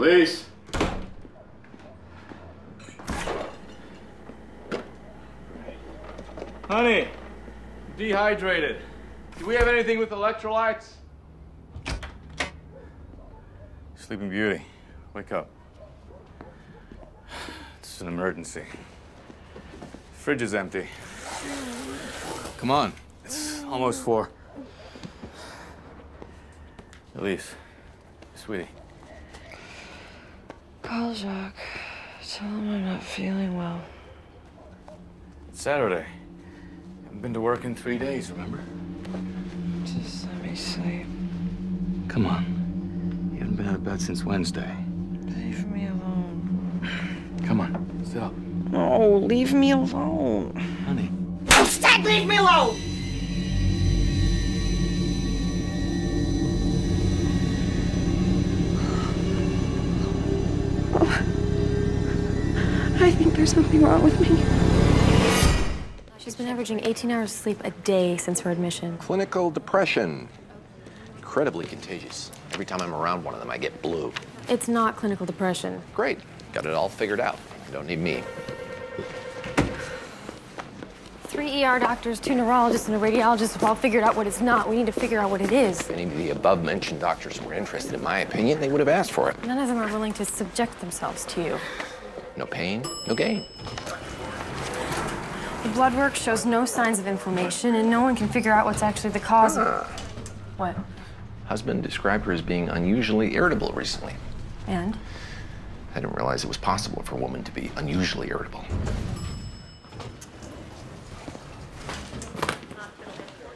Police. Honey, dehydrated. Do we have anything with electrolytes? Sleeping Beauty, wake up. It's an emergency. Fridge is empty. Come on, it's almost four. Elise, sweetie. Call Jacques. Tell him I'm not feeling well. It's Saturday. I haven't been to work in three days, remember? Just let me sleep. Come on. You haven't been out of bed since Wednesday. Leave me alone. Come on, sit up. No, leave me alone. Honey. Instead, leave me alone! There's something wrong with me. She's been averaging 18 hours sleep a day since her admission. Clinical depression. Incredibly contagious. Every time I'm around one of them, I get blue. It's not clinical depression. Great. Got it all figured out. You don't need me. Three ER doctors, two neurologists, and a radiologist have all figured out what it's not. We need to figure out what it is. If any of the above mentioned doctors were interested in my opinion, they would have asked for it. None of them are willing to subject themselves to you. No pain, no gain. The blood work shows no signs of inflammation, and no one can figure out what's actually the cause of. Ah. What? Husband described her as being unusually irritable recently. And? I didn't realize it was possible for a woman to be unusually irritable.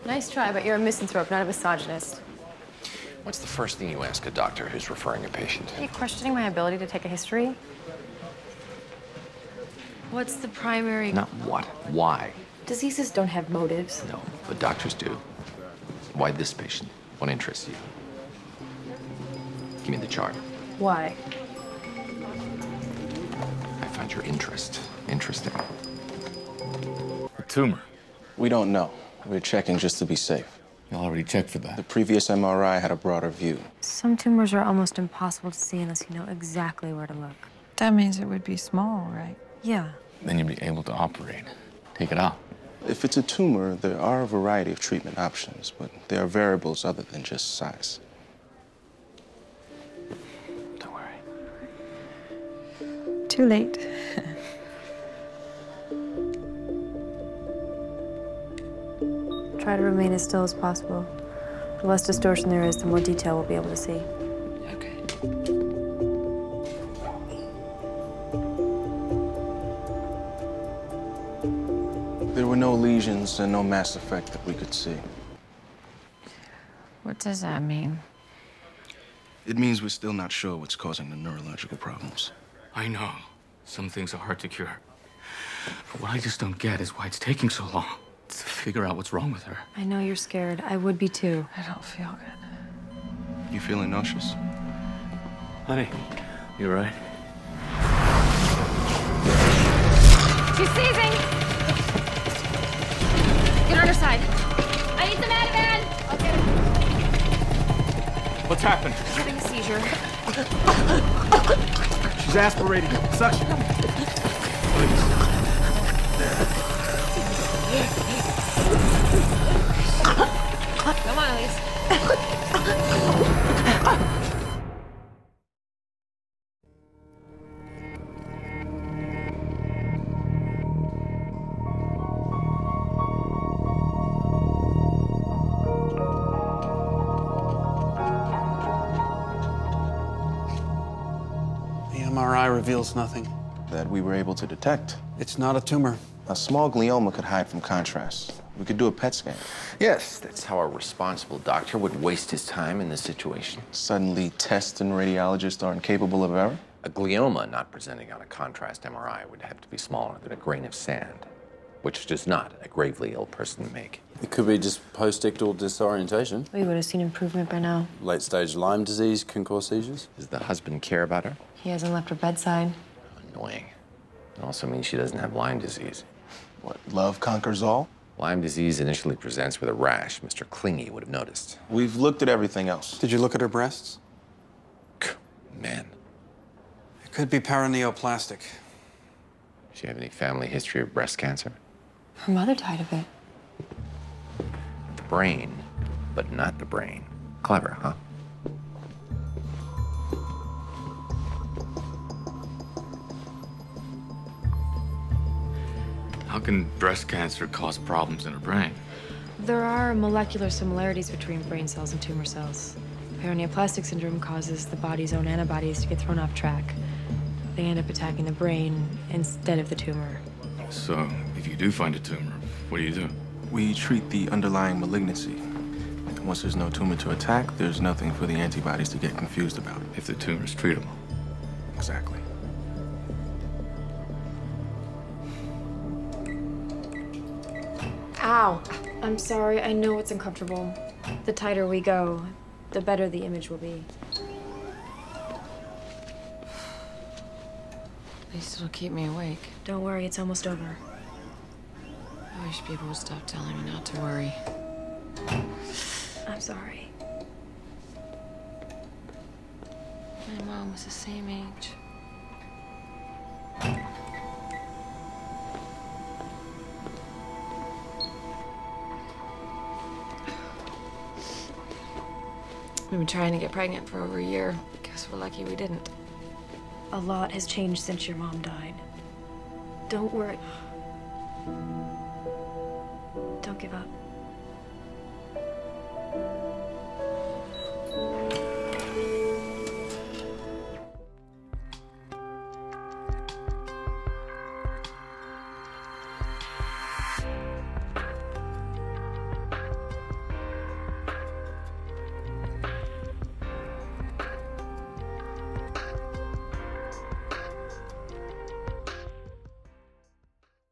Nice try, but you're a misanthrope, not a misogynist. What's the first thing you ask a doctor who's referring a patient? Are you questioning my ability to take a history? What's the primary. Not what, why. Diseases don't have motives. No, but doctors do. Why this patient? What interests you? Give me the chart. Why? I find your interest interesting. A tumor. We don't know. We're checking just to be safe. You already checked for that. The previous MRI had a broader view. Some tumors are almost impossible to see unless you know exactly where to look. That means it would be small, right? Yeah. Then you'd be able to operate. Take it out. If it's a tumor, there are a variety of treatment options, but there are variables other than just size. Don't worry. Too late. Try to remain as still as possible. The less distortion there is, the more detail we'll be able to see. There were no lesions and no mass effect that we could see. What does that mean? It means we're still not sure what's causing the neurological problems. I know. Some things are hard to cure. But what I just don't get is why it's taking so long to figure out what's wrong with her. I know you're scared. I would be too. I don't feel good. You feeling nauseous? Honey, you all right? She's seizing! Side. I need some Ativan! I'll get her. What's happened? She's having a seizure. She's aspirating. Suction. Come on, Elise. MRI reveals nothing. That we were able to detect. It's not a tumor. A small glioma could hide from contrast. We could do a PET scan. Yes, that's how a responsible doctor would waste his time in this situation. Suddenly, tests and radiologists aren't capable of error? A glioma not presenting on a contrast MRI would have to be smaller than a grain of sand, which does not a gravely ill person make. It could be just post-ictal disorientation. We would have seen improvement by now. Late-stage Lyme disease can cause seizures. Does the husband care about her? He hasn't left her bedside. Annoying. It also means she doesn't have Lyme disease. What, love conquers all? Lyme disease initially presents with a rash. Mr. Clingy would have noticed. We've looked at everything else. Did you look at her breasts? Man, It Could be paraneoplastic. Does she have any family history of breast cancer? Her mother died of it. The brain, but not the brain. Clever, huh? How can breast cancer cause problems in her brain? There are molecular similarities between brain cells and tumor cells. Paraneoplastic syndrome causes the body's own antibodies to get thrown off track. They end up attacking the brain instead of the tumor. So, if you do find a tumor, what do you do? We treat the underlying malignancy. Once there's no tumor to attack, there's nothing for the antibodies to get confused about. If the tumor's treatable. Exactly. Ow! I'm sorry, I know it's uncomfortable. The tighter we go, the better the image will be. At least it'll keep me awake. Don't worry, it's almost over. I wish people would stop telling me not to worry. I'm sorry. My mom was the same age. We've been trying to get pregnant for over a year. Guess we're lucky we didn't. A lot has changed since your mom died. Don't worry. Don't give up.